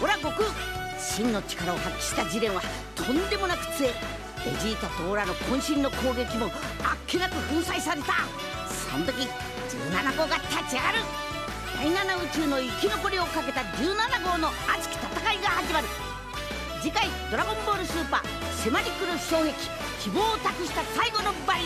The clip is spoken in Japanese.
悟空真の力を発揮したジレンはとんでもなく強い。ベジータとオラの渾身の攻撃もあっけなく粉砕された。その時17号が立ち上がる。第7宇宙の生き残りをかけた17号の熱き戦いが始まる。次回「ドラゴンボールスーパー迫り来る衝撃。希望を託した最後のバリア」